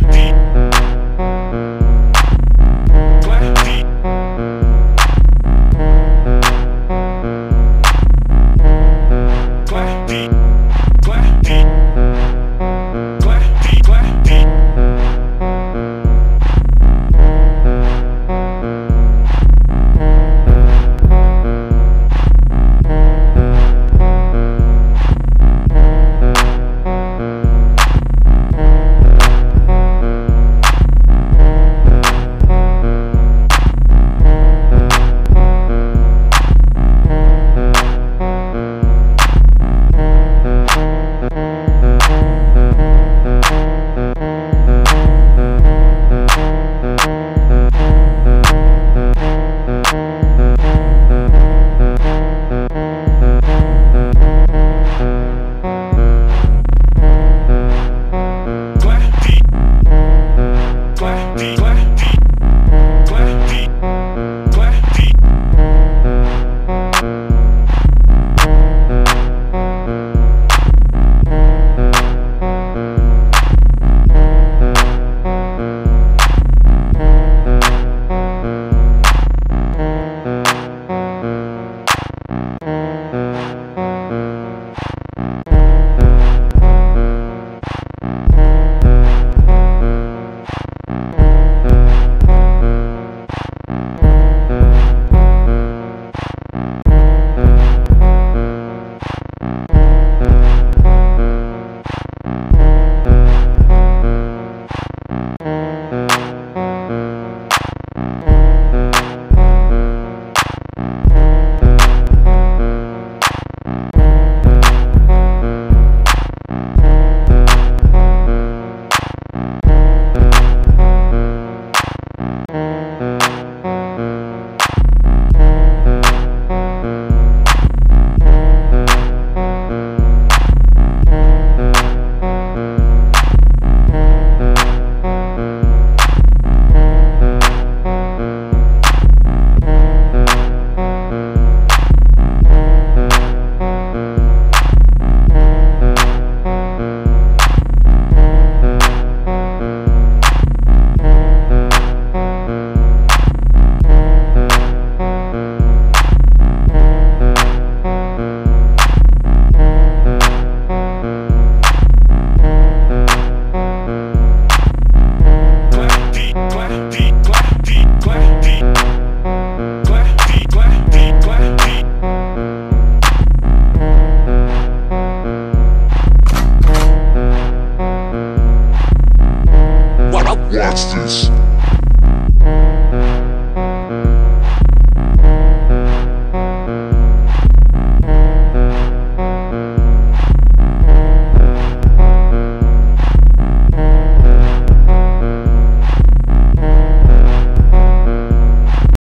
Watch this.